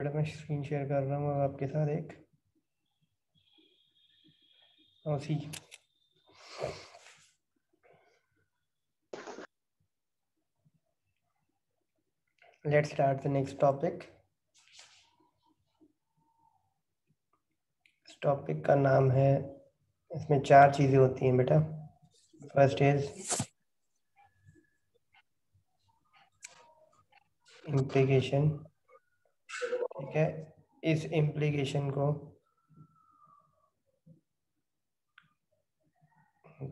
बेटा मैं screen share कर रहा हूँ आपके साथ एक। See let's start the next topic. इस टॉपिक का नाम है, इसमें चार चीज़ें होती हैं बेटा। फ़र्स्ट इज़ इम्प्लीकेशन ठीक है? इस इम्प्लीकेशन को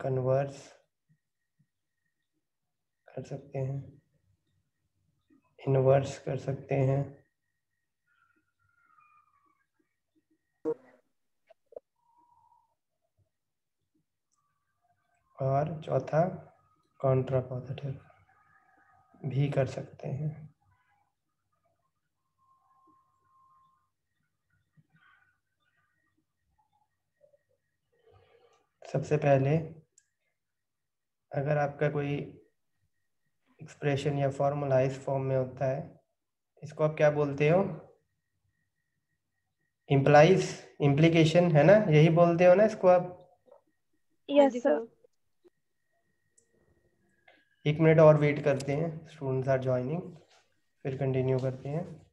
कन्वर्स कर सकते हैं। इन्वर्स कर सकते हैं। और चौथा कॉन्ट्रा पॉजिटिव भी कर सकते हैं। सबसे पहले अगर आपका कोई एक्सप्रेशन या फॉर्मूला इस फॉर्म में होता है इसको आप क्या बोलते हो? इम्प्लाइज इम्प्लीकेशन है ना? यही बोलते हो ना इसको आप? यस सर एक मिनट और वेट करते हैं। स्टूडेंट्स आर ज्वाइनिंग फिर कंटिन्यू करते हैं।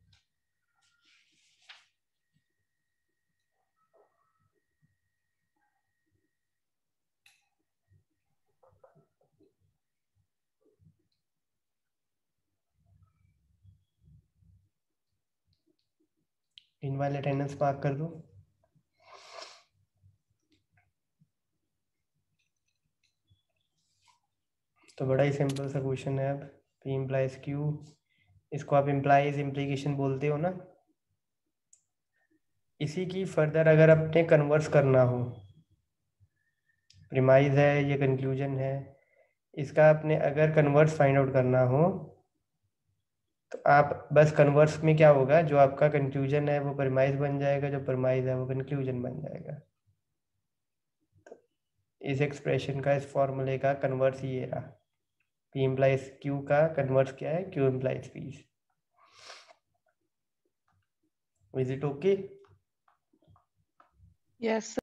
इनवाइल अटेंडेंस मार्क कर दो। तो बड़ा ही सिंपल सा क्वेश्चन है अब। पी इम्प्लाइज क्यू इसको आप इम्प्लाइज इम्प्लीकेशन बोलते हो ना। इसी की फर्दर अगर आपने कन्वर्स करना हो। प्रिमाइज है, ये कंक्लूजन है। इसका आपने अगर कन्वर्स फाइंड आउट करना हो तो आप बस कन्वर्स में क्या होगा? जो आपका कंक्लूजन है वो परमाइज बन जाएगा जो परमाइज है वो कंक्लूजन बन जाएगा। तो इस एक्सप्रेशन का इस फॉर्मूले का कन्वर्स ये रहा। पी इम्प्लाइज क्यू का कन्वर्स क्या है? Q implies P is it okay yes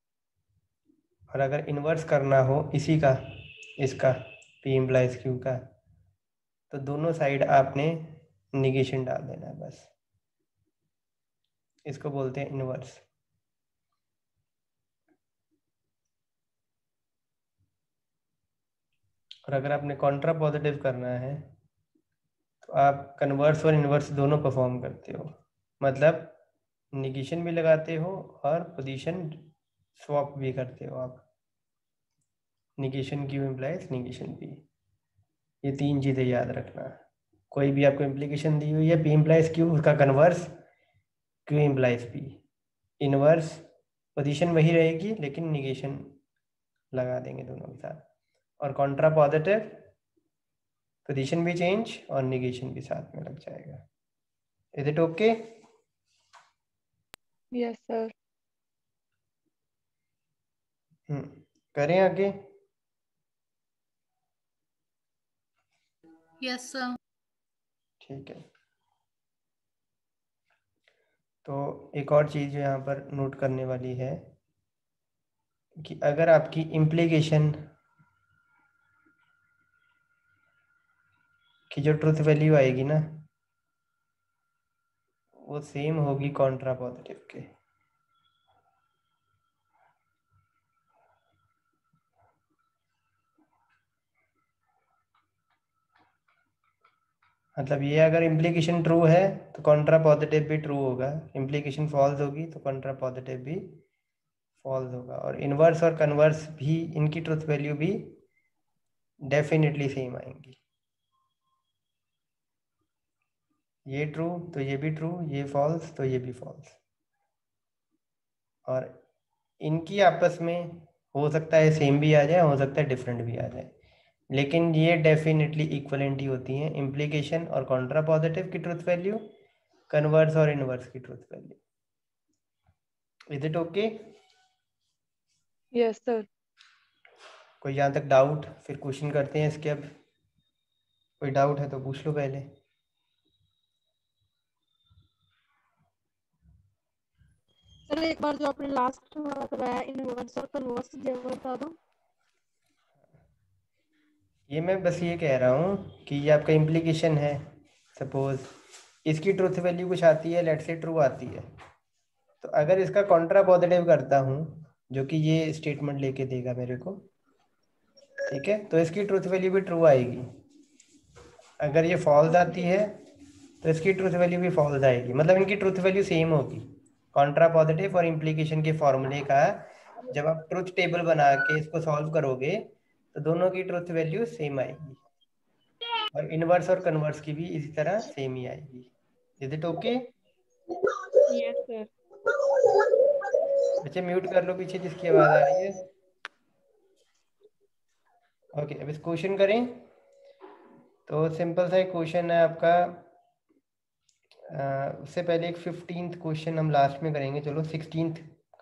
और अगर इन्वर्स करना हो इसी का इसका पी इम्प्लाइज क्यू का तो दोनों साइड आपने निगेशन डाल देना है, बस। इसको बोलते हैं इनवर्स और अगर आपने कॉन्ट्रा पॉजिटिव करना है तो आप कन्वर्स और इनवर्स दोनों परफॉर्म करते हो। मतलब निगेशन भी लगाते हो और पोजीशन स्वैप भी करते हो आप। Negation Q implies negation P ये तीन चीज़ें याद रखना। है कोई भी आपको इम्प्लीकेशन दी हुई है पी इम्प्लाइज क्यू उसका converse Q implies P inverse position वही रहेगी लेकिन निगेशन लगा देंगे दोनों के साथ। और कॉन्ट्रा पॉजिटिव पोजीशन भी चेंज और निगेशन भी साथ में लग जाएगा। Is it okay yes sir करें आगे? यस सर ठीक है। तो एक और चीज़ जो यहाँ पर नोट करने वाली है कि अगर आपकी इम्प्लीकेशन की जो ट्रूथ वैल्यू आएगी ना, वो सेम होगी कॉन्ट्रा पॉजिटिव के। मतलब ये अगर इम्प्लीकेशन ट्रू है तो कॉन्ट्रा पॉजिटिव भी ट्रू होगा। इम्प्लीकेशन फॉल्स होगी तो कॉन्ट्रा पॉजिटिव भी फॉल्स होगा। और इनवर्स और कन्वर्स भी, इनकी ट्रुथ वैल्यू भी डेफिनेटली सेम आएँगी। ये ट्रू तो ये भी ट्रू ये फॉल्स तो ये भी फॉल्स और इनकी आपस में हो सकता है सेम भी आ जाए, हो सकता है डिफरेंट भी आ जाए। लेकिन ये डेफिनेटली इक्वलेंट ही होती हैं। इम्प्लीकेशन और कॉन्ट्रा पॉजिटिव की ट्रुथ वैल्यू कन्वर्स और इनवर्स की truth value is it okay yes sir कोई यहाँ तक डाउट फिर क्वेश्चन करते हैं इसके अब। कोई डाउट है तो पूछ लो पहले। सर एक बार जो आपने लास्ट में बताया इनवर्स और कन्वर्स जब बता दो। ये मैं बस ये कह रहा हूँ कि ये आपका इम्प्लीकेशन है सपोज़ इसकी ट्रूथ वैल्यू कुछ आती है लेट से ट्रू आती है। तो अगर इसका कॉन्ट्रा पॉजिटिव करता हूँ, जो कि ये स्टेटमेंट लेके देगा मेरे को, ठीक है? तो इसकी ट्रूथ वैल्यू भी ट्रू आएगी। अगर ये फॉल्स आती है तो इसकी ट्रूथ वैल्यू भी फॉल्स आएगी। मतलब इनकी ट्रूथ वैल्यू सेम होगी। कॉन्ट्रा पॉजिटिव और इम्प्लीकेशन के फॉर्मूले का, जब आप ट्रूथ टेबल बना के इसको सॉल्व करोगे तो दोनों की ट्रुथ वैल्यू सेम आएगी। और इनवर्स और कन्वर्स की भी इसी तरह सेम ही आएगी। इज़ इट ओके बच्चे म्यूट कर लो पीछे जिसकी आवाज़ आ रही है। ओके अब इस क्वेश्चन करें। तो सिंपल सा एक क्वेश्चन है आपका। उससे पहले एक फिफ्टींथ क्वेश्चन हम लास्ट में करेंगे। चलो सिक्सटीन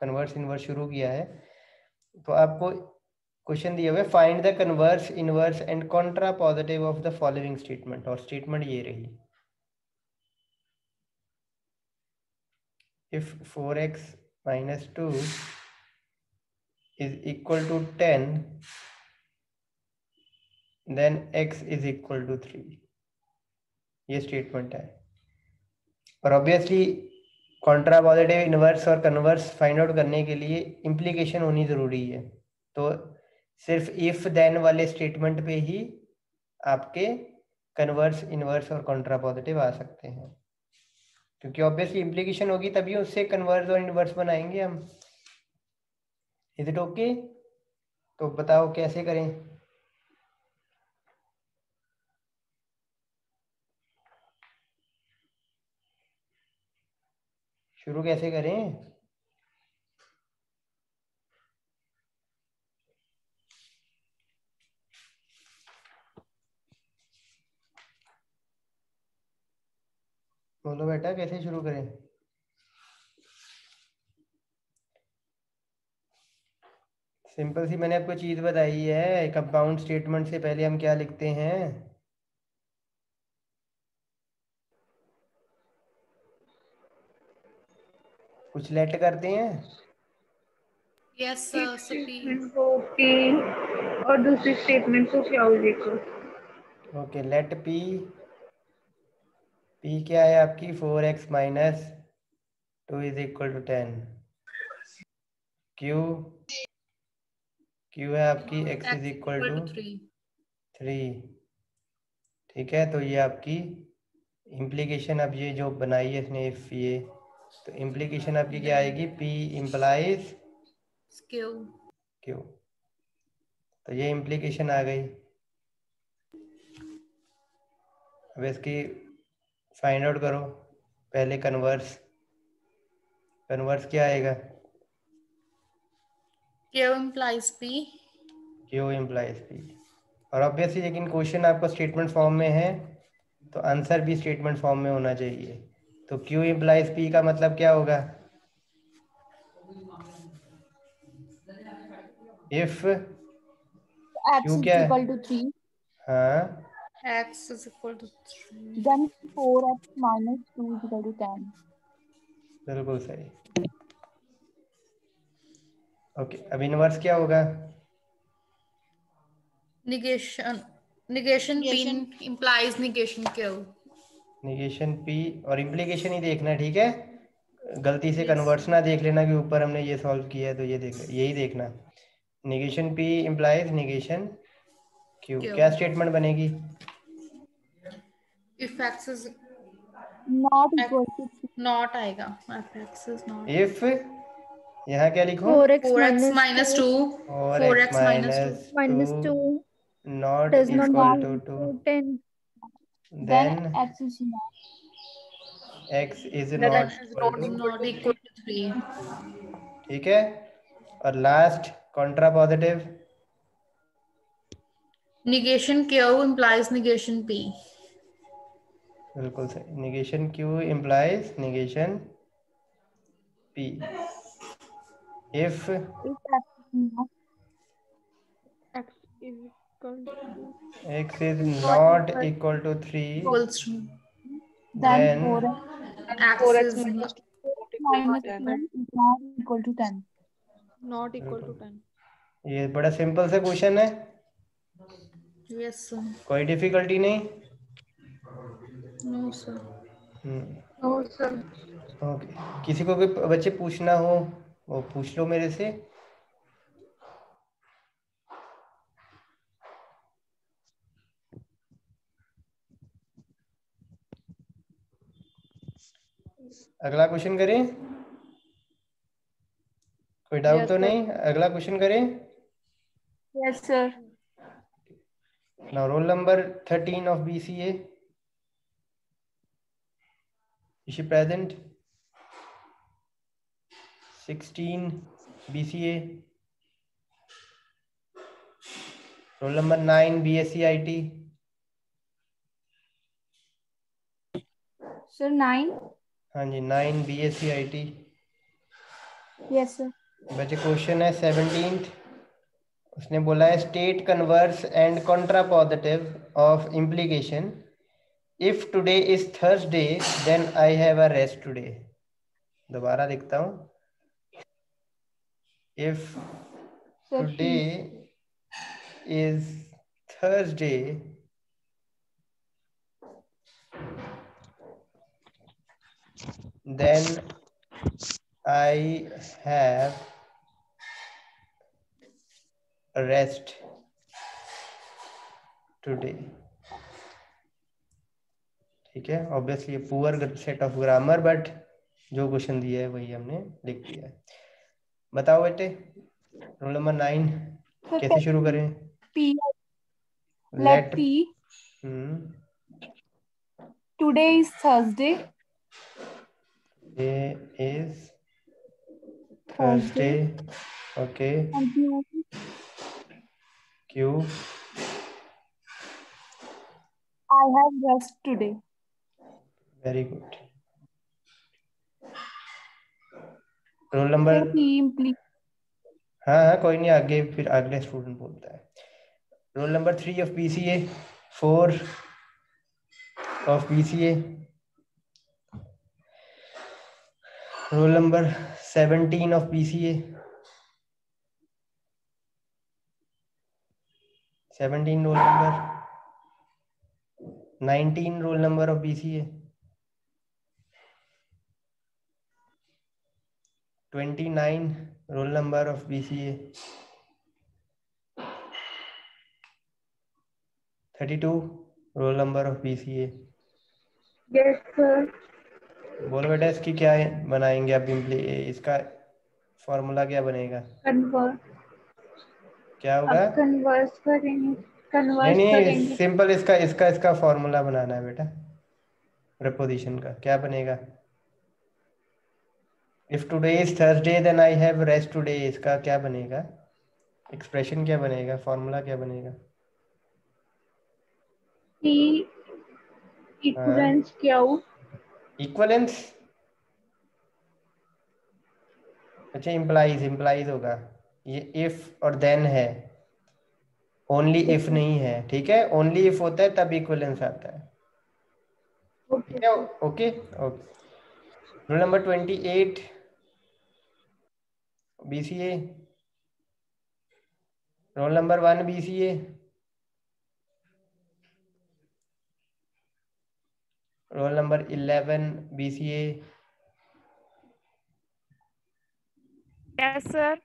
कन्वर्स इनवर्स शुरू किया है। तो आपको क्वेश्चन दिया हुआ है find the converse inverse and contrapositive of the following statement और स्टेटमेंट ये रही। If 4x minus 2 is equal to 10 then x is equal to 3 ये स्टेटमेंट है। और ऑब्वियसली कॉन्ट्रा पॉजिटिव इनवर्स और कन्वर्स फाइंड आउट करने के लिए इम्प्लीकेशन होनी ज़रूरी है। तो सिर्फ़ इफ़ देन वाले स्टेटमेंट पे ही आपके कन्वर्स इनवर्स और कॉन्ट्रा पॉजिटिव आ सकते हैं। क्योंकि ऑब्वियसली इम्प्लीकेशन होगी तभी उससे कन्वर्स और इनवर्स बनाएँगे हम। इज़ इट ओके तो बताओ कैसे करें? शुरू कैसे करें? बोलो बेटा कैसे शुरू करें? सिंपल सी मैंने आपको चीज़ बताई है कंपाउंड स्टेटमेंट से पहले हम क्या लिखते हैं? कुछ लेट करते हैं? यस सर को पी और दूसरी स्टेटमेंट को क्या हो ओके लेट पी पी क्या है आपकी? Four X minus two is equal to ten Q Q है आपकी? X is equal to three ठीक है तो ये आपकी इम्प्लीकेशन अब ये जो बनाई है इसने इफ़ ये तो इम्प्लीकेशन आपकी क्या आएगी? पी इम्प्लाइज क्यू क्यू तो ये इम्प्लीकेशन आ गई। अब इसकी फाइंड आउट करो। पहले कन्वर्स कन्वर्स क्या आएगा? Q implies P Q implies P और ऑब्वियसली लेकिन क्वेश्चन आपका स्टेटमेंट फॉर्म में है तो आंसर भी स्टेटमेंट फॉर्म में होना चाहिए। तो क्यू इम्प्लाइज पी का मतलब क्या होगा? इफ़ क्यू क्या है? हाँ। X is equal to 3. Then 4x minus 2 is equal to 10. बिल्कुल सही ओके अब इनवर्स क्या होगा negation negation p implies negation q negation p और implication ही देखना ठीक है गलती से कन्वर्स ना देख लेना कि ऊपर हमने ये सॉल्व किया है तो ये देख यही देखना negation p implies negation क्यों क्या स्टेटमेंट बनेगी? If X is not equal to not आएगा. If X is not if यहाँ क्या लिखो? Four X minus two four X minus minus two not is equal to two ten then X is not X is not not equal to three ठीक है? और last contrapositive negation q implies negation p बिल्कुल सही negation Q implies negation P if x is not equal to 3 then x is not minus 10 is not equal to 10 not equal to 10 ये बड़ा simple सा question है yes sir. कोई difficulty नहीं? No sir. No sir. Okay किसी को कोई बच्चे पूछना हो वो पूछ लो मेरे से। अगला क्वेश्चन करें? कोई डाउट Yes, तो sir. नहीं? अगला क्वेश्चन करें? Yes sir. Now roll number 13 of bca is she present 16 bca roll number 9 bsc it sir 9 हाँ जी 9 bsc it yes sir बच्चे क्वेश्चन है सेवनटींथ उसने बोला है state converse and contrapositive of implication if today is Thursday then I have a rest today दोबारा लिखता हूँ। If today is Thursday then I have rest today. ठीक है? Obviously poor set of grammar but जो question दिया है वही हमने लिख दिया है। बताओ बेटे रोल नंबर नाइन कैसे शुरू करें? P p. Let p. Hmm today is thursday. A is Thursday okay and q. I have rest today. Very good roll number sir p impli हाँ हाँ कोई नहीं आगे फिर अगले स्टूडेंट बोलता है। Roll number three of B C A four of B C A roll number seventeen of B C A seventeen roll number nineteen roll number of B C A twenty nine roll number of B C A thirty two roll number of B C A yes sir. बोलो बेटा इसकी क्या बनाएँगे आप इसका formula क्या बनेगा? Convert क्या होगा converse करेंगे नहीं नहीं सिंपल इसका इसका इसका फॉर्मूला बनाना है बेटा। प्रपोजिशन का क्या बनेगा? If today is Thursday then I have rest today इसका क्या बनेगा? एक्सप्रेशन क्या बनेगा? फॉर्मूला क्या बनेगा? P equivalence q इक्वलेंस अच्छा इम्प्लाइज इम्प्लाइज होगा। ये इफ़ और देन है। ओनली इफ़ नहीं है ठीक है? ओनली इफ़ होता है तब इक्वलेंस आता है। ठीक है? Okay okay roll number twenty eight B C A roll number one B C A roll number eleven B C A yes sir.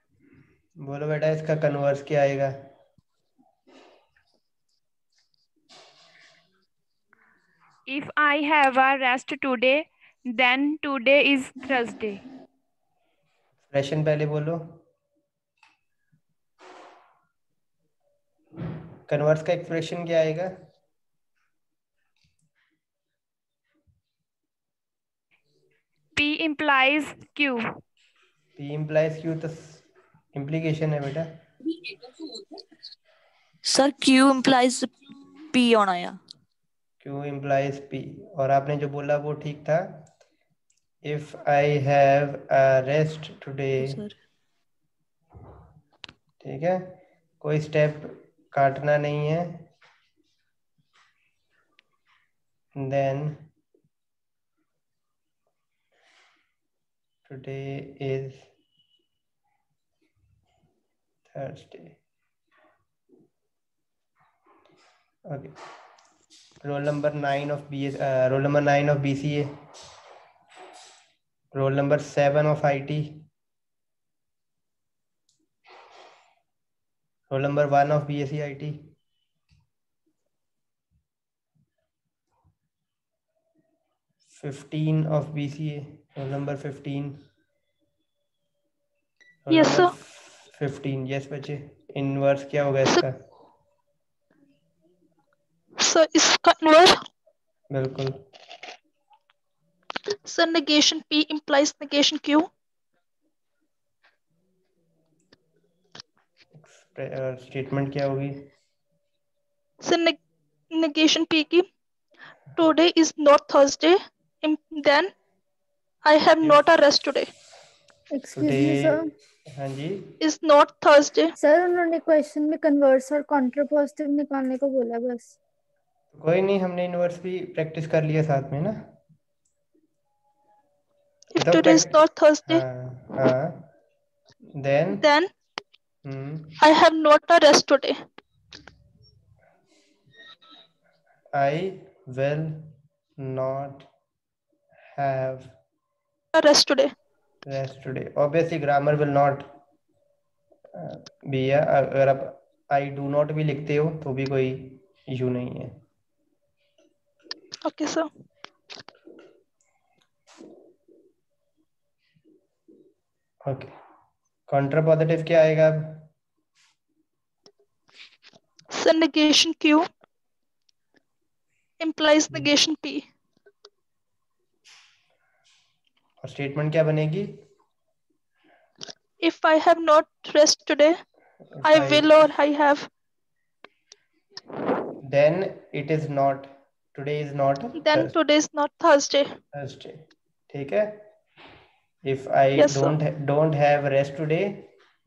बोलो बेटा इसका कन्वर्स क्या आएगा? If i have a rest today then today is thursday. Expression पहले बोलो। Converse का expression क्या आएगा? P implies q. P implies Q तो इम्प्लीकेशन है बेटा। सर क्यू इम्प्लाइज पी होना है। क्यू इम्प्लाइज पी और आपने जो बोला वो ठीक था। If I have a rest today ठीक है? कोई स्टेप काटना नहीं है। Then today is thursday okay roll number 9 of bs uh, roll number 9 of bca roll number 7 of it roll number 1 of bsc it Fifteen of BCA, roll number fifteen. Roll Yes, number fifteen yes बच्चे। Inverse क्या होगा इसका? Sir इसका inverse बिल्कुल। Sir negation P implies negation Q statement क्या होगी? Sir negation P की today is not Thursday then I have not a rest today excuse me sir हाँ जी is not thursday सर उन्होंने क्वेश्चन में converse और counter positive निकालने को बोला बस कोई नहीं हमने इनवर्स भी प्रैक्टिस कर लिया साथ में ना if तो today is prac- not thursday हाँ हाँ then then hmm i have not a rest today I will not have a rest today yesterday. Obviously grammar will not uh, भी है uh, अगर आप आई डू नॉट भी लिखते हो तो भी कोई इशू नहीं है। Okay sir okay counter positive क्या आएगा अब? Sir negation Q implies negation P और स्टेटमेंट क्या बनेगी? If I have not rest today I will और I have then it is not today is not then today is not Thursday Thursday ठीक है? If I don't don't have rest today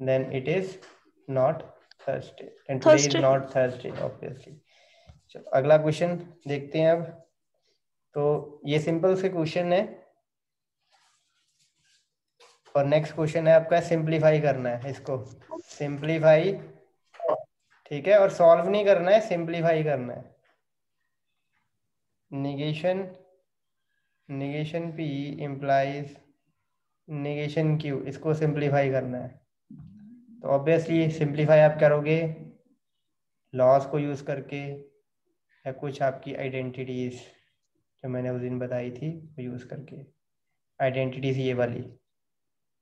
then it is not Thursday and today is not Thursday obviously चलो अगला question देखते हैं अब। तो ये simple से क्वेश्चन है। और नेक्स्ट क्वेश्चन है आपका सिंप्लीफाई करना है इसको। सिंपलीफाई ठीक है, और सॉल्व नहीं करना है सिंपलीफाई करना है। Negation negation p implies negation q, इसको सिंपलीफाई करना है। तो ऑब्वियसली सिंप्लीफाई आप करोगे लॉस को यूज़ करके, या कुछ आपकी आइडेंटिटीज जो मैंने उस दिन बताई थी, वो यूज़ करके। आइडेंटिटीज ये वाली।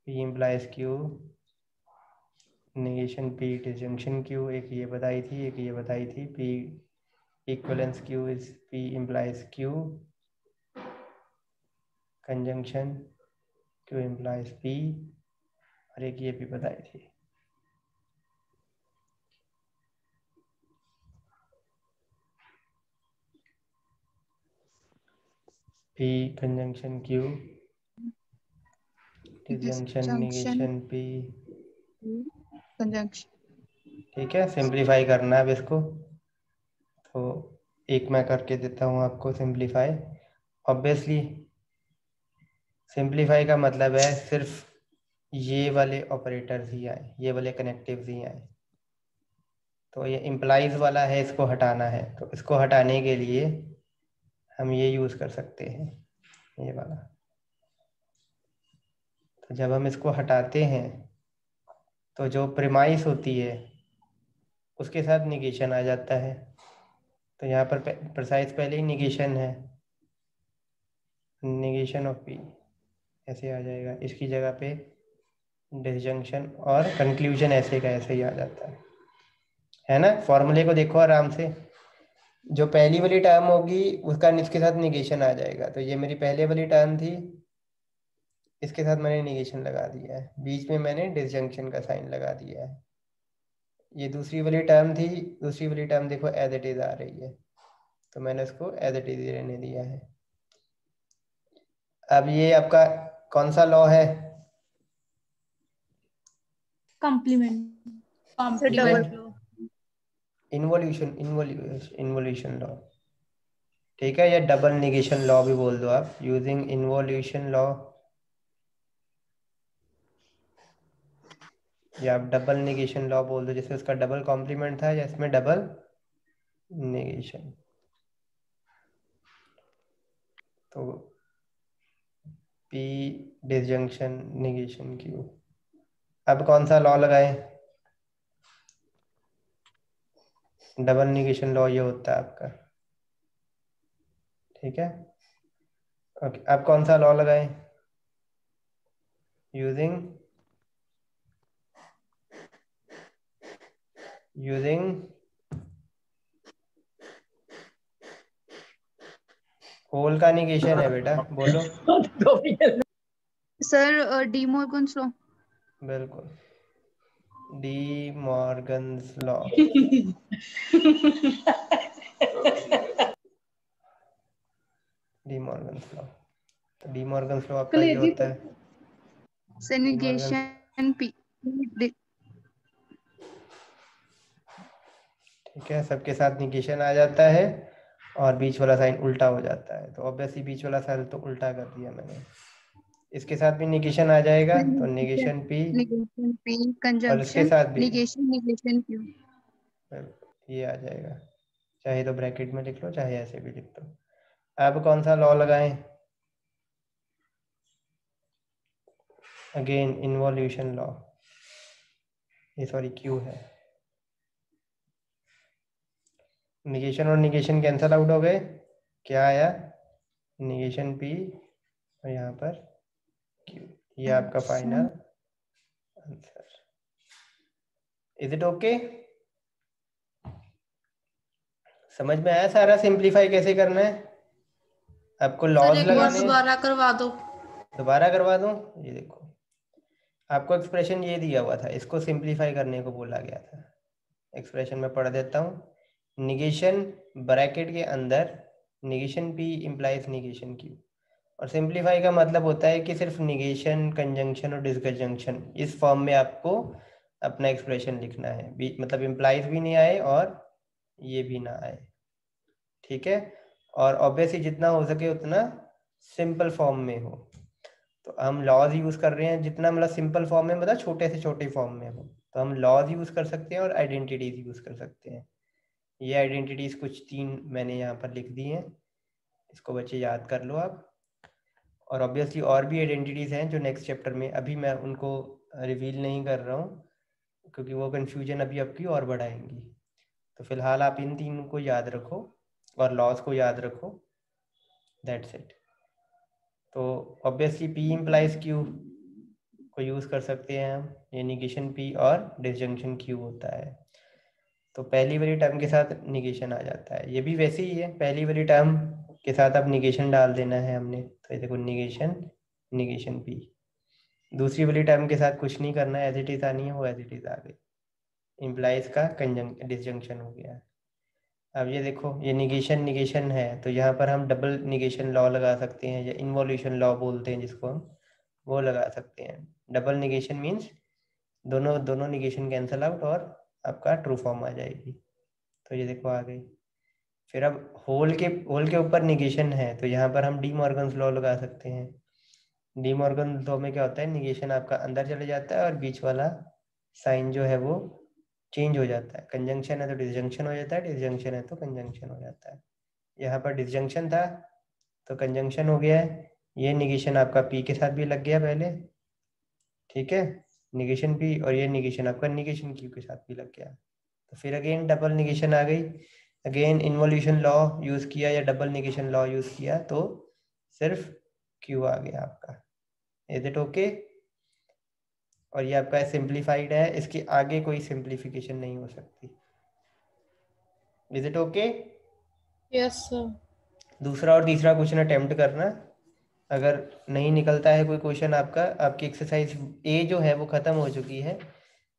P implies q negation p disjunction q एक ये बताई थी एक ये बताई थी p equivalence q is p implies q conjunction q implies p और एक ये भी बताई थी p conjunction q negation p conjunction ठीक है सिंपलीफाई करना है अब इसको। तो एक मैं करके देता हूँ आपको सिंपलीफाई ऑब्वियसली सिंपलीफाई का मतलब है सिर्फ़ ये वाले ऑपरेटर्स ही आए ये वाले कनेक्टिव्स ही आए। तो ये इम्प्लाइज वाला है इसको हटाना है। तो इसको हटाने के लिए हम ये यूज़ कर सकते हैं ये वाला। तो जब हम इसको हटाते हैं तो जो प्रिमाइस होती है, उसके साथ निगेशन आ जाता है। तो यहाँ पर प्रसाइज पहले ही निगेशन है। निगेशन ऑफ़ पी ऐसे आ जाएगा। इसकी जगह पे डिसजंक्शन और कंक्लूजन ऐसे का ऐसे ही आ जाता है। है ना? फॉर्मूले को देखो आराम से। जो पहली वाली टर्म होगी, उसका इसके साथ निगेशन आ जाएगा। तो ये मेरी पहले वाली टर्म थी। इसके साथ मैंने निगेशन लगा दिया है। बीच में मैंने डिसजंक्शन का साइन लगा दिया है। ये दूसरी वाली टर्म थी दूसरी वाली टर्म देखो एज इट इज़ आ रही है। तो मैंने उसको एज इट इज़ रहने दिया है। अब ये आपका कौन सा लॉ है? Complement involution involution involution law ठीक है या डबल निगेशन लॉ भी बोल दो आप। यूजिंग इन्वोल्यूशन लॉ या आप डबल निगेशन लॉ बोल दो, जैसे उसका डबल कॉम्प्लीमेंट था या इसमें डबल निगेशन तो पी डिसजंक्शन निगेशन क्यू अब कौन सा लॉ लगाए? डबल निगेशन लॉ ये होता है आपका। ठीक है? ओके अब कौन सा लॉ लगाए? यूजिंग यूजिंग होल का निगेशन है बेटा बोलो। सर डी मॉर्गन्स लॉ बिल्कुल। De Morgan's law De Morgan's law तो डी मॉर्गन्स लॉ आपका ये होता है। सर निगेशन पी ठीक है? सबके साथ निगेशन आ जाता है और बीच वाला साइन उल्टा हो जाता है। तो ऑब्वियसली बीच वाला साइन तो उल्टा कर दिया मैंने। इसके साथ भी निगेशन आ जाएगा तो निगेशन पी निगेशन पी और इसके साथ भी निगेशन निगेशन क्यू ये आ जाएगा। चाहे तो ब्रैकेट में लिख लो चाहे ऐसे भी लिख दो। अब कौन सा लॉ लगाएँ? अगेन इन्वॉल्यूशन लॉ ये सॉरी क्यू है। निगेशन और निगेशन कैंसल आउट हो गए। क्या आया? निगेशन पी और यहाँ पर क्यू ये आपका final answer is it okay समझ में आया सारा? सिंप्लीफाई कैसे करना है? आपको लॉज लगाने दोबारा करवा दो। दोबारा करवा दूँ? ये देखो। आपको एक्सप्रेशन ये दिया हुआ था इसको सिंप्लीफाई करने को बोला गया था। एक्सप्रेशन में पढ़ देता हूँ। निगेशन ब्रैकेट के अंदर negation P implies negation Q और सिंप्लीफाई का मतलब होता है कि सिर्फ़ निगेशन कंजंक्शन और डिसकंजंक्शन इस फॉर्म में आपको अपना एक्सप्रेशन लिखना है। बी मतलब इम्प्लाइज भी नहीं आए और ये भी ना आए। ठीक है? और ऑब्वियसली जितना हो सके उतना सिंपल फॉर्म में हो। तो हम लॉज यूज़ कर रहे हैं, जितना मतलब सिंपल फॉर्म में मतलब छोटे से छोटे फॉर्म में हो। तो हम लॉज यूज़ कर सकते हैं और आइडेंटिटीज यूज़ कर सकते हैं। ये आइडेंटिटीज कुछ तीन मैंने यहाँ पर लिख दी हैं। इसको बच्चे याद कर लो आप। और ऑब्वियसली और भी आइडेंटिटीज हैं जो नेक्स्ट चैप्टर में, अभी मैं उनको रिवील नहीं कर रहा हूँ, क्योंकि वो कन्फ्यूज़न अभी आपकी और बढ़ाएँगी। तो फ़िलहाल आप इन तीन को याद रखो और लॉस को याद रखो। दैट्स इट तो ऑब्वियसली पी इम्प्लाइज क्यू को यूज़ कर सकते हैं हम। ये निगेशन पी और डिसजंक्शन क्यू होता है। तो पहली वाली टर्म के साथ निगेशन आ जाता है। ये भी वैसे ही है, पहली वाली टर्म के साथ अब निगेशन डाल देना है हमने। तो ये देखो निगेशन निगेशन पी दूसरी वाली टर्म के साथ कुछ नहीं करना है एज इट इज़ आनी है, वो एज इट इज़ आ गई। इम्प्लाइज का कंजंक डिसजंक्शन हो गया। अब ये देखो, ये निगेशन निगेशन है। तो यहाँ पर हम डबल निगेशन लॉ लगा सकते हैं, या इन्वॉल्यूशन लॉ बोलते हैं जिसको हम, वो लगा सकते हैं। डबल निगेशन मीन्स दोनों दोनों निगेशन कैंसल आउट और आपका ट्रू फॉर्म आ जाएगी। तो ये देखो आ गई फिर अब होल के होल के ऊपर निगेशन है तो यहाँ पर हम डी मॉर्गन्स लॉ लगा सकते हैं। डी मॉर्गन लॉ में क्या होता है? निगेशन आपका अंदर चले जाता है और बीच वाला साइन जो है वो चेंज हो जाता है। कंजंक्शन है तो डिसजंक्शन हो जाता है डिसजंक्शन है तो कंजंक्शन हो जाता है। यहाँ पर डिसजंक्शन था तो कंजंक्शन हो गया है। ये निगेशन आपका पी के साथ भी लग गया पहले। ठीक है? निगेशन पी और ये निगेशन आपका निगेशन क्यू के साथ भी लग गया। तो फिर अगेन डबल निगेशन आ गई। अगेन इन्वोल्यूशन लॉ यूज़ किया या डबल निगेशन लॉ यूज़ किया तो सिर्फ़ क्यू आ गया आपका। इज़ इट ओके और ये आपका सिंप्लीफाइड है। इसके आगे कोई सिंप्लीफिकेशन नहीं हो सकती। Is it okay yes sir दूसरा और तीसरा क्वेश्चन अटेम्प्ट करना। अगर नहीं निकलता है कोई क्वेश्चन आपका, आपकी एक्सरसाइज ए जो है वो खत्म हो चुकी है।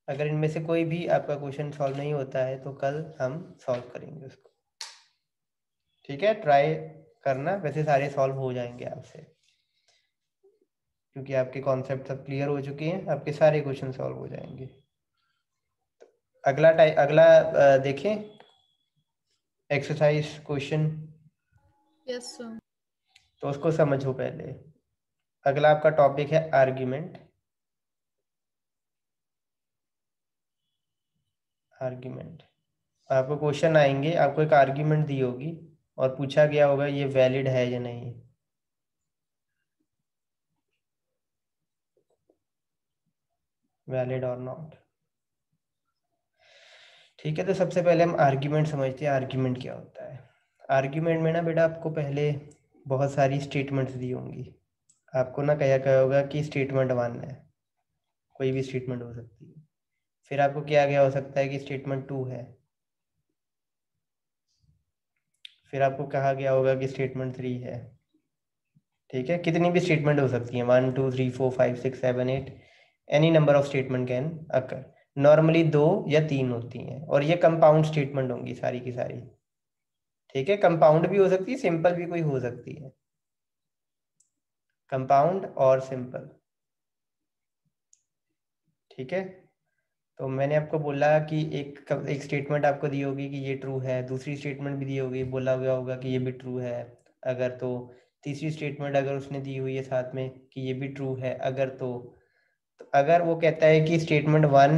अगर इनमें से कोई भी आपका क्वेश्चन सॉल्व नहीं होता है तो कल हम सॉल्व करेंगे उसको। ठीक है? ट्राई करना। वैसे सारे सॉल्व हो जाएँगे आपसे। क्योंकि आपके कॉन्सेप्ट सब क्लियर हो चुके हैं। आपके सारे क्वेश्चन सॉल्व हो जाएँगे। अगला टाइप अगला देखें। एक्सरसाइज क्वेश्चन यस सर तो उसको समझो पहले। अगला आपका टॉपिक है आर्ग्यूमेंट आर्ग्यूमेंट आपको क्वेश्चन आएँगे, आपको एक आर्ग्यूमेंट दी होगी और पूछा गया होगा ये वैलिड है या नहीं। वैलिड और नॉट ठीक है तो सबसे पहले हम आर्ग्यूमेंट समझते हैं आर्ग्यूमेंट क्या होता है। आर्ग्यूमेंट में ना बेटा आपको पहले बहुत सारी स्टेटमेंट्स दी होंगी। आपको ना कहा गया होगा कि स्टेटमेंट वन है। कोई भी स्टेटमेंट हो सकती है। फिर आपको क्या गया हो सकता है कि स्टेटमेंट टू है। फिर आपको कहा गया होगा कि स्टेटमेंट थ्री है। ठीक है? कितनी भी स्टेटमेंट हो सकती है। One two three four five six seven eight any number of statement can occur normally दो या तीन होती हैं। और ये कंपाउंड स्टेटमेंट होंगी सारी की सारी। ठीक है कंपाउंड भी हो सकती है सिंपल भी कोई हो सकती है। कंपाउंड और सिंपल ठीक है तो मैंने आपको बोला कि एक एक स्टेटमेंट आपको दी होगी कि ये ट्रू है दूसरी स्टेटमेंट भी दी होगी बोला गया होगा कि ये भी ट्रू है। अगर तो तीसरी स्टेटमेंट अगर उसने दी हुई है साथ में कि ये भी ट्रू है अगर तो, तो अगर वो कहता है कि statement one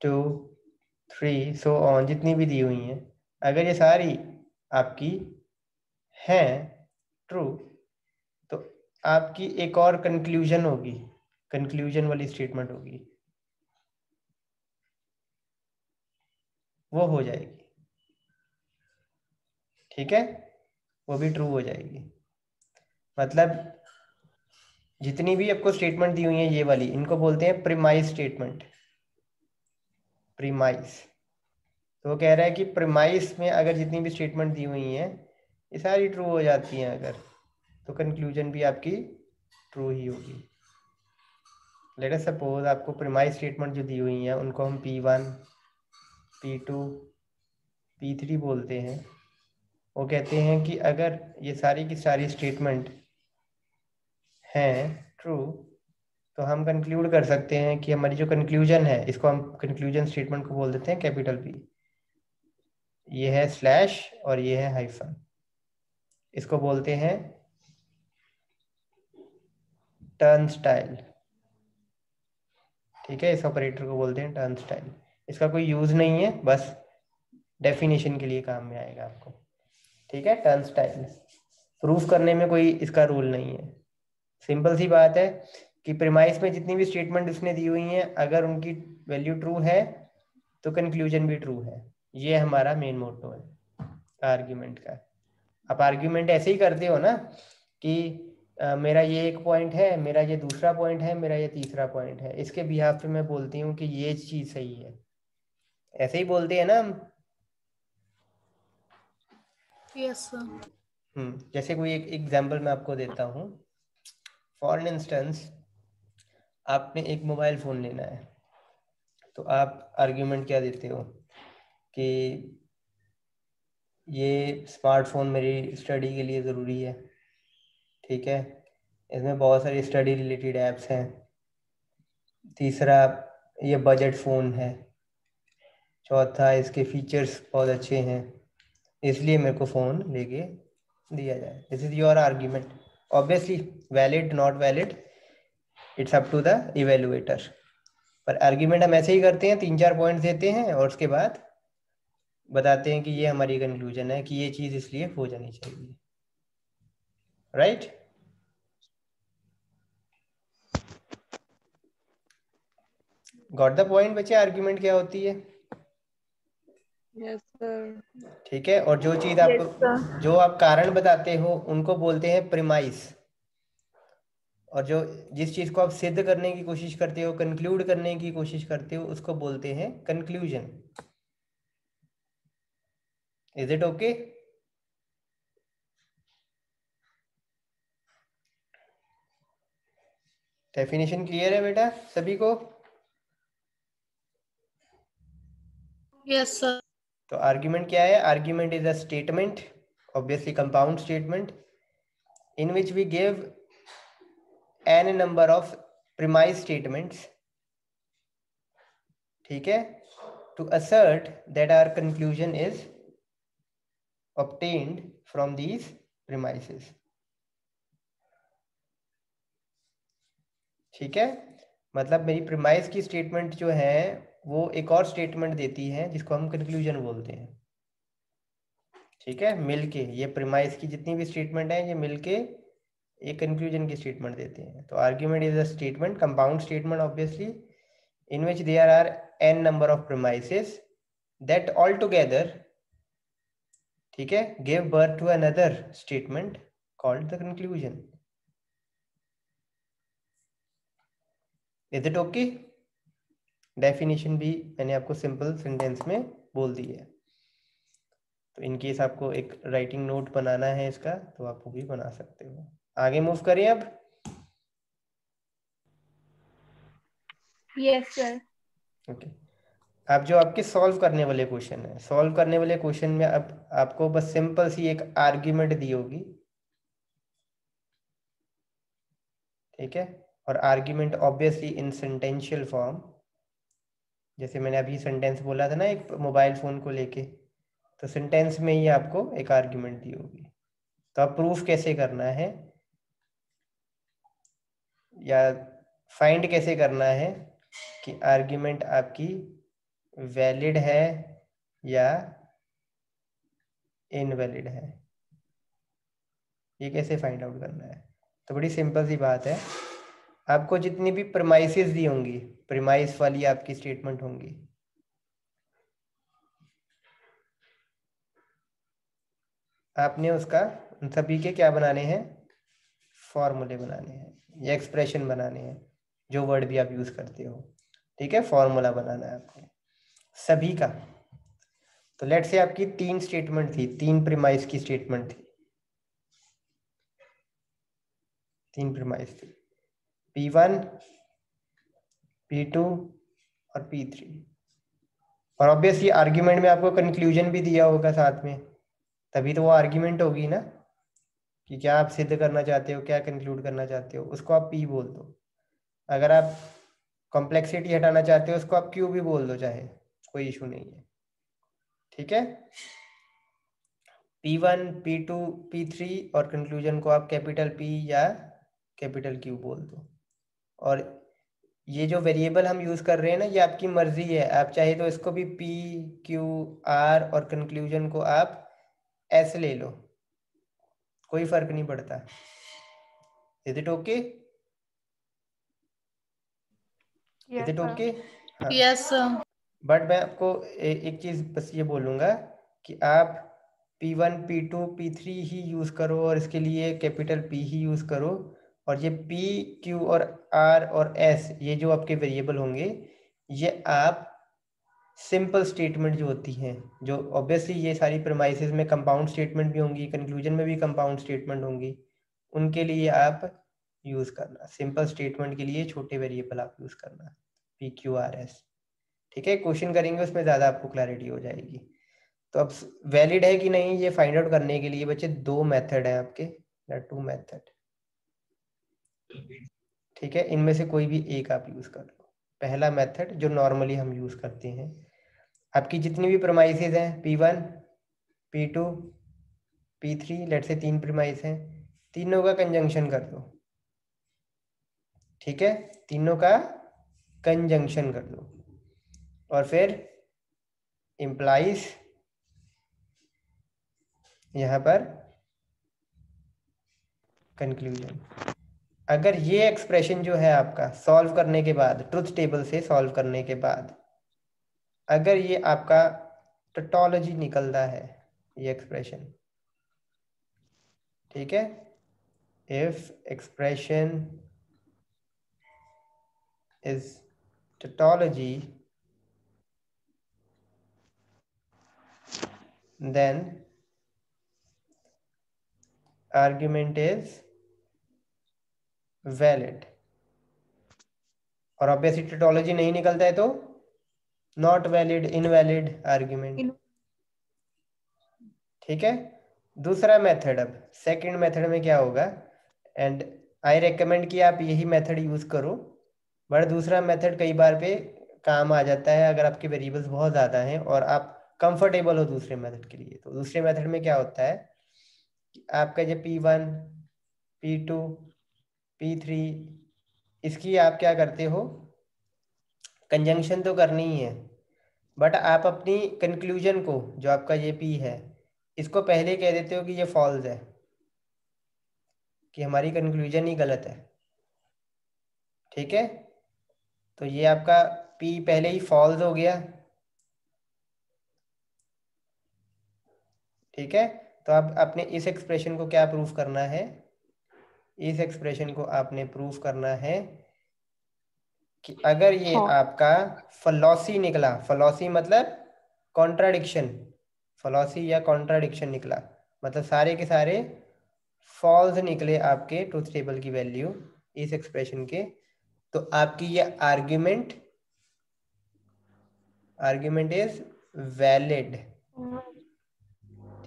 two three so on जितनी भी दी हुई हैं। अगर ये सारी आपकी हैं ट्रू तो आपकी एक और कंक्लूजन होगी कंक्लूजन वाली स्टेटमेंट होगी। वो हो जाएगी। ठीक है? वो भी ट्रू हो जाएगी। मतलब जितनी भी आपको स्टेटमेंट दी हुई है, ये वाली, इनको बोलते हैं प्रीमाइज स्टेटमेंट प्रीमाइज तो वो कह रहा है कि प्रीमाइज में अगर जितनी भी स्टेटमेंट दी हुई हैं, ये सारी ट्रू हो जाती हैं अगर तो कंक्लूजन भी आपकी ट्रू ही होगी। लेट अस सपोज़ आपको प्रीमाइज स्टेटमेंट जो दी हुई हैं, उनको हम P one P two P three बोलते हैं। वो कहते हैं कि अगर ये सारी की सारी स्टेटमेंट हैं ट्रू तो हम कंक्लूड कर सकते हैं कि हमारी जो कंक्लूजन है, इसको हम कंक्लूजन स्टेटमेंट को बोल देते हैं कैपिटल पी ये है स्लैश और ये है हाइफन। इसको बोलते हैं टर्न स्टाइल। ठीक है, इस ऑपरेटर को बोलते हैं टर्न स्टाइल। इसका कोई यूज़ नहीं है, बस डेफिनेशन के लिए काम में आएगा आपको। ठीक है, टर्न स्टाइल। प्रूफ करने में कोई इसका रूल नहीं है। सिंपल सी बात है कि प्रीमाइस में जितनी भी स्टेटमेंट उसने दी हुई हैं, अगर उनकी वैल्यू ट्रू है तो कंक्लूजन भी ट्रू है। ये हमारा मेन मोटो है आर्ग्यूमेंट का। आप आर्ग्यूमेंट ऐसे ही करते हो ना कि आ, मेरा ये एक पॉइंट है मेरा ये दूसरा पॉइंट है मेरा ये तीसरा पॉइंट है। इसके बिहाफ पे मैं बोलती हूँ कि ये चीज़ सही है। ऐसे ही बोलते हैं ना हम। यस हम्म जैसे कोई एक एग्जांपल मैं आपको देता हूँ। फॉर इंस्टेंस आपने एक मोबाइल फ़ोन लेना है। तो आप आर्ग्यूमेंट क्या देते हो? कि ये स्मार्टफ़ोन मेरी स्टडी के लिए ज़रूरी है, ठीक है? इसमें बहुत सारी स्टडी रिलेटेड ऐप्स हैं। तीसरा, ये बजट फ़ोन है। चौथा, इसके फीचर्स बहुत अच्छे हैं। इसलिए मेरे को फ़ोन लेके दिया जाए। This is your argument obviously valid not valid it's up to the evaluator पर आर्ग्यूमेंट हम ऐसे ही करते हैं, तीन चार पॉइंट्स देते हैं और उसके बाद बताते हैं कि ये हमारी कंक्लूजन है कि ये चीज़ इसलिए हो जानी चाहिए। Right right? Got the point बच्चे? आर्ग्यूमेंट क्या होती है? ठीक है? और जो चीज़ आपको sir. जो आप कारण बताते हो उनको बोलते हैं प्रिमाइस और जो जिस चीज़ को आप सिद्ध करने की कोशिश करते हो कंक्लूड करने की कोशिश करते हो उसको बोलते हैं conclusion is it okay definition clear है बेटा सभी को? यस सर तो आर्ग्यूमेंट क्या है? Argument is a statement obviously compound statement in which we give an number of premise statements ठीक है? To assert that are conclusion is obtained from these premises. ठीक है? मतलब मेरी प्रीमाइज की स्टेटमेंट जो है, वो एक और स्टेटमेंट देती है, जिसको हम कंक्लूजन बोलते हैं। ठीक है? मिलके, ये प्रिमाइस की जितनी भी स्टेटमेंट है, ये मिलके एक कंक्लूजन की स्टेटमेंट देते हैं। तो argument is a statement compound statement obviously in which there are an number of premises that all together ठीक है? Give birth to another statement called the conclusion is it okay definition भी मैंने आपको simple sentence में बोल दी है। तो in case आपको एक राइटिंग नोट बनाना है इसका तो आप वो भी बना सकते हो। आगे मूव करें अब यस सर ओके अब जो आपके सॉल्व करने वाले क्वेश्चन है सॉल्व करने वाले क्वेश्चन में अब आप, आपको बस सिंपल सी एक आर्ग्यूमेंट दी होगी। ठीक है? और argument obviously in sentential form जैसे मैंने अभी सेंटेंस बोला था ना एक मोबाइल फ़ोन को लेके तो सेंटेंस में ही आपको एक आर्ग्यूमेंट दी होगी। तो अब प्रूफ कैसे करना है? या फाइंड कैसे करना है कि आर्ग्यूमेंट आपकी वैलिड है या इनवैलिड है? ये कैसे फाइंड आउट करना है? तो बड़ी सिंपल सी बात है। आपको जितनी भी प्रमाइसिस दी होंगी प्रमाइस वाली आपकी स्टेटमेंट होंगी। आपने उसका सभी के क्या बनाने हैं? फॉर्मूले बनाने हैं या एक्सप्रेशन बनाने हैं, जो वर्ड भी आप यूज़ करते हो। ठीक है? फॉर्मूला बनाना है आपको। सभी का। तो लेट से आपकी तीन स्टेटमेंट थी, तीन प्रीमाइस की स्टेटमेंट थी। तीन प्रीमाइस थी। पी वन पी टू और पी थ्री और ऑब्वियसली आर्ग्यूमेंट में आपको कंक्लूजन भी दिया होगा साथ में। तभी तो वो आर्ग्यूमेंट होगी ना, कि क्या आप सिद्ध करना चाहते हो, क्या कंक्लूड करना चाहते हो, उसको आप पी बोल दो। अगर आप कॉम्प्लेक्सिटी हटाना चाहते हो, उसको आप क्यू भी बोल दो चाहे। कोई इशू नहीं है। ठीक है? P one P two P three और कंक्लूजन को आप कैपिटल पी या कैपिटल क्यू बोल दो। और ये जो वेरिएबल हम यूज़ कर रहे हैं ना ये आपकी मर्ज़ी है। आप चाहे तो इसको भी पी क्यू आर और कंक्लूजन को आप ऐसे ले लो। कोई फ़र्क नहीं पड़ता। Is it okay is it okay yes sir but मैं आपको ए, एक चीज़ बस ये बोलूँगा कि आप P1, P2, P3 ही यूज़ करो और इसके लिए कैपिटल P ही यूज़ करो और ये P, Q और R और S ये जो आपके वेरिएबल होंगे ये आप सिंपल स्टेटमेंट जो होती हैं जो ऑब्वियसली ये सारी प्रमाइसिस में कंपाउंड स्टेटमेंट भी होंगी कंक्लूजन में भी कंपाउंड स्टेटमेंट होंगी उनके लिए आप यूज़ करना सिंपल स्टेटमेंट के लिए छोटे वेरिएबल आप यूज़ करना पी क्यू आर एस ठीक है, क्वेश्चन करेंगे, उसमें ज़्यादा आपको क्लैरिटी हो जाएगी। तो अब वैलिड है कि नहीं, ये फाइंड आउट करने के लिए बच्चे दो मेथड है आपके टू मेथड ठीक है, इनमें से कोई भी एक आप यूज़ कर लो। पहला मेथड जो नॉर्मली हम यूज़ करते हैं। आपकी जितनी भी प्रमाइसेज हैं P one P two P three let say तीन प्रमाइस हैं, तीनों का कंजंक्शन कर दो। ठीक है, तीनों का कंजंक्शन कर दो। और फिर इम्प्लाइज यहाँ पर कंक्लूजन अगर ये एक्सप्रेशन जो है आपका सॉल्व करने के बाद ट्रुथ टेबल से सॉल्व करने के बाद, अगर ये आपका टोटोलॉजी निकलता है, ये एक्सप्रेशन ठीक है? If expression is tautology then argument is valid. और ऑब्वियसली टेटोलॉजी नहीं निकलता है तो नॉट वैलिड इनवैलिड आर्ग्यूमेंट ठीक है? दूसरा मेथड अब सेकंड मेथड में क्या होगा? एंड आई रेकमेंड कि आप यही मेथड यूज़ करो। बट दूसरा मेथड कई बार पे काम आ जाता है अगर आपके वेरिएबल्स बहुत ज़्यादा हैं और आप कंफर्टेबल हो दूसरे मेथड के लिए। तो दूसरे मेथड में क्या होता है कि आपका जो P one P two P three इसकी आप क्या करते हो? कंजंक्शन तो करनी ही है बट आप अपनी कंक्लूजन को, जो आपका ये पी है, इसको पहले कह देते हो कि ये फॉल्स है, कि हमारी कंक्लूजन ही गलत है। ठीक है? तो ये आपका पी पहले ही फॉल्स हो गया ठीक है? तो आप अपने इस एक्सप्रेशन को क्या प्रूफ करना है? इस एक्सप्रेशन को आपने प्रूफ करना है कि अगर ये हाँ। आपका फलॉसी निकला फलॉसी मतलब कॉन्ट्राडिक्शन फलॉसी या कॉन्ट्राडिक्शन निकला मतलब सारे के सारे फॉल्स निकले आपके ट्रूथ टेबल की वैल्यू इस एक्सप्रेशन के तो आपकी ये आर्ग्यूमेंट आर्ग्यूमेंट इज़ वैलिड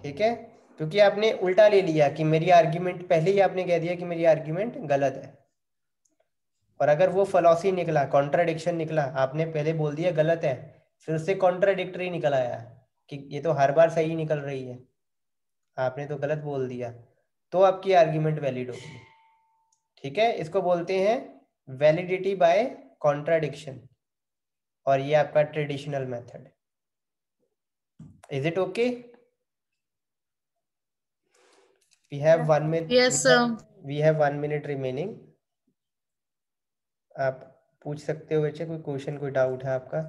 ठीक है? क्योंकि आपने उल्टा ले लिया कि मेरी आर्ग्यूमेंट पहले ही आपने कह दिया कि मेरी आर्ग्यूमेंट गलत है। और अगर वो फलॉसी निकला कॉन्ट्राडिक्शन निकला, आपने पहले बोल दिया गलत है, फिर उससे कॉन्ट्राडिक्टरी निकल आया कि ये तो हर बार सही निकल रही है। आपने तो गलत बोल दिया तो आपकी आर्ग्यूमेंट वैलिड होगी। ठीक है? इसको बोलते हैं वैलिडिटी बाय कॉन्ट्राडिक्शन और ये आपका traditional method is it okay we have one minute Yes, have, we have one minute remaining. आप पूछ सकते हो बच्चे कोई क्वेश्चन कोई डाउट है आपका?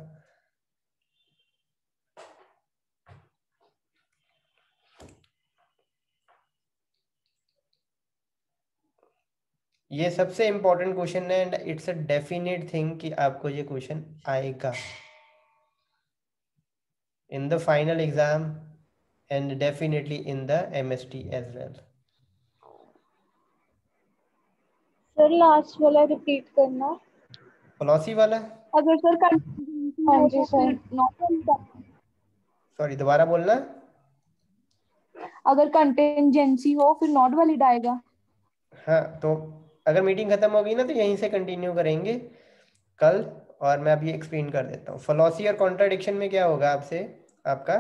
ये सबसे इम्पोर्टेंट क्वेश्चन है and it's a definite thing कि आपको ये क्वेश्चन आएगा। In the final exam and definitely in the MST as well sir last वाला रिपीट करना। फॉलोसी वाला? अगर सर हाँ जी सर। नॉट सॉरी दोबारा बोलना। अगर कंटेंजेंसी हो फिर नॉट वैलिड आएगा। हाँ तो अगर मीटिंग खत्म होगी ना तो यहीं से कंटिन्यू करेंगे। कल और मैं अभी एक्सप्लेन कर देता हूँ। फॉलोसी और कॉन्ट्राडिक्शन में क्या होगा आपसे? आपका?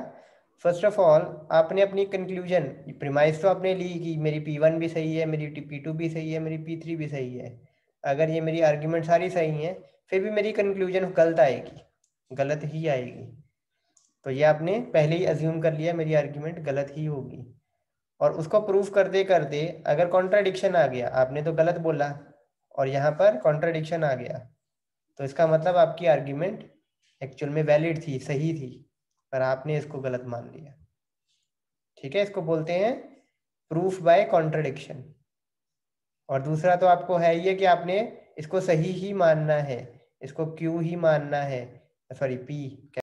फ़र्स्ट ऑफ़ ऑल आपने अपनी कंक्लूजन प्रिमाइस तो आपने ली कि मेरी पी वन भी सही है, मेरी पी टू भी सही है, मेरी पी थ्री भी सही है। अगर ये मेरी आर्ग्यूमेंट सारी सही हैं, फिर भी मेरी कंक्लूजन गलत आएगी, गलत ही आएगी। तो ये आपने पहले ही अज्यूम कर लिया, मेरी आर्ग्यूमेंट गलत ही होगी। और उसको प्रूफ करते करते अगर कॉन्ट्राडिक्शन आ गया, आपने तो गलत बोला, और यहाँ पर कॉन्ट्राडिक्शन आ गया तो इसका मतलब आपकी आर्ग्यूमेंट एक्चुअल में वैलिड थी, सही थी। पर आपने इसको गलत मान लिया। ठीक है, इसको बोलते हैं प्रूफ बाय कॉन्ट्रडिक्शन और दूसरा तो आपको है है कि आपने इसको सही ही मानना है, इसको क्यू ही मानना है सॉरी पी